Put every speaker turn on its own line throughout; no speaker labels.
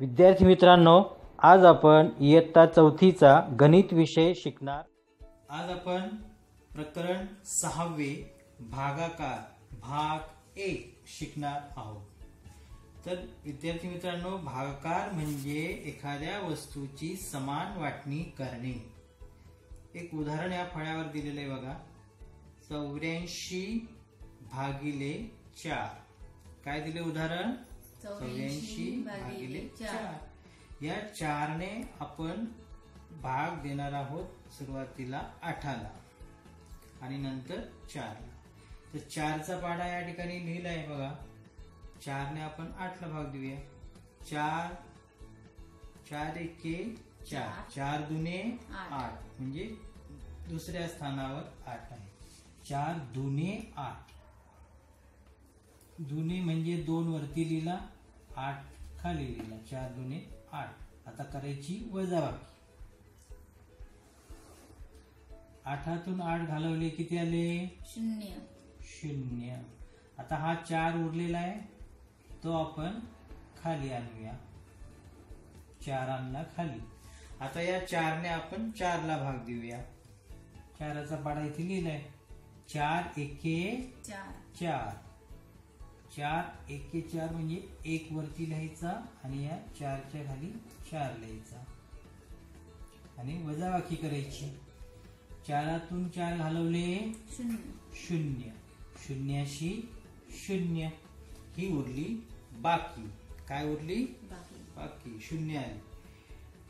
विद्यार्थी मित्रांनो आज आपण इयत्ता चौथीचा गणित विषय शिकणार. आज आपण प्रकरण सहावे भागाकार भाग एक शिकणार आहोत. तर विद्यार्थी मित्रांनो भागाकार म्हणजे एखाद्या वस्तूची समान वाटणी करणे. एक उदाहरण या फळ्यावर दिलेलं आहे बघा. चौऱ्याऐंशी भागिले चार. काय दिले उदाहरण? चौऱ्याऐंशी भागिले चार. या चारने आपण भाग देणार आहोत सुरुवातीला आठाला आणि नंतर चारला. तर चारचा पाडा या ठिकाणी लिहिला आहे बघा. चारने आपण आठला भाग देऊया. चार चार एके चार. चार. दुने आठ. म्हणजे दुसऱ्या स्थानावर आठ आहे. चार दुने आठ. दुने म्हणजे दोन वरती लिहिला. आठ खाली लिहिला चार दुने आठ. आता करायची वजाबाकी. आठातून आठ घालवले किती आले?
शून्य.
शून्य. आता हा चार उरलेला आहे. तो आपण खाली आणूया. चार आणला खाली. आता या चारने आपण चारला भाग देऊया. चाराचा पाडा इथे लिहिलाय. चार एके
चार.
चार. चार एके चार म्हणजे एक वरती लिहायचा आणि या चारच्या खाली चार लिहायचा. आणि वजाबाकी करायची. चारातून चार घालवले.
शून्य.
शून्य. शून्याशी शून्य. ही उरली बाकी. काय उरली?
बाकी.
बाकी. शून्य आली.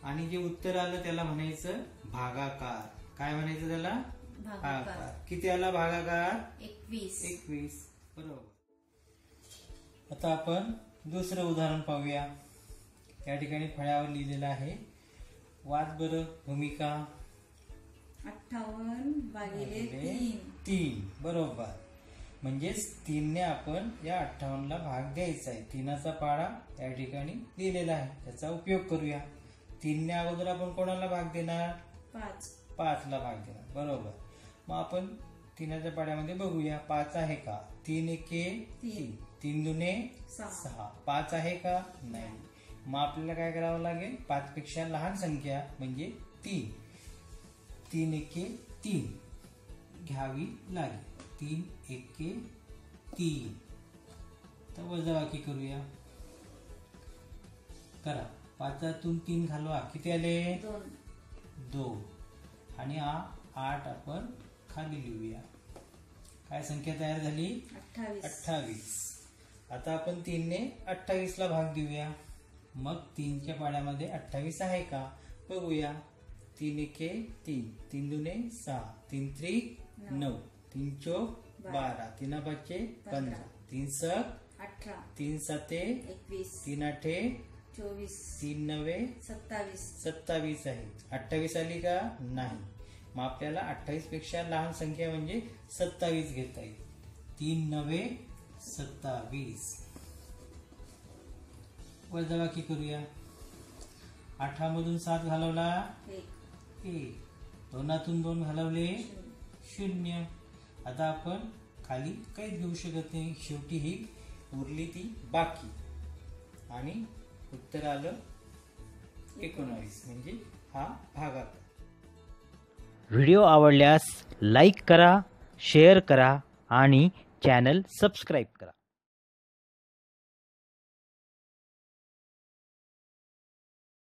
आणि जे उत्तर आलं त्याला म्हणायचं भागाकार. काय म्हणायचं त्याला?
भागाकार.
भागाकार. किती आला भागाकार?
एकवीस.
एकवीस. बरोबर. आता आपण दुसरं उदाहरण पाहूया. या ठिकाणी फळ्यावर लिहिलेलं आहे वाद बर भूमिका
अठ्ठावन्न भागिले तीन.
बरोबर. म्हणजेच तीनने आपण या अठ्ठावन्नला भाग द्यायचा आहे. तीनाचा पाडा या ठिकाणी लिहिलेला आहे. त्याचा उपयोग करूया. तीनने अगोदर आपण कोणाला भाग देणार?
पाच.
पाचला भाग देणार. बरोबर. मग आपण तीनाच्या पाड्यामध्ये बघूया. पाच आहे का? तीन एके तीन. तीन दुने
सहा.
पाच आहे का? नाही. मग आपल्याला काय करावं लागेल? पाच पेक्षा लहान संख्या म्हणजे तीन. तीन एके तीन. घ्यावी लागेल. तीन एके तीन. तर वजाबाकी करूया. करा. पाचातून तीन घालवा. किती आले?
दोन.
दोन. आणि हा आठ आपण खाली लिहूया. काय संख्या तयार झाली?
अठ्ठावीस.
आता आपण तीनने अठ्ठावीस ला भाग देऊया. मग तीनच्या पाड्यामध्ये अठ्ठावीस आहे का? बघूया. तीन एके तीन. तीन दुने सहा. तीन त्रिक नऊ. तीन चौक बारा. तीन पाचशे पंधरा. तीन सक
अठरा.
तीन साते.
एकवीस.
तीन आठे.
चोवीस.
तीन नवे.
सत्तावीस.
सत्तावीस आहे. अठ्ठावीस आली का? नाही. मग आपल्याला अठ्ठावीसपेक्षा लहान संख्या म्हणजे सत्तावीस घेता येईल. तीन नवे सत्तावीस. वजाबाकी करूया. अठरामधून सात घालवला. एक. दोनातून दोन घालवले. शून्य. आता आपण खाली काहीच घेऊ शकत नाही. शेवटी ही उरली ती बाकी. आणि उत्तर आलं एकोणावीस. म्हणजे हा भागाकार.
व्हिडिओ आवडल्यास लाईक करा शेअर करा आणि चॅनल सबस्क्राईब करा.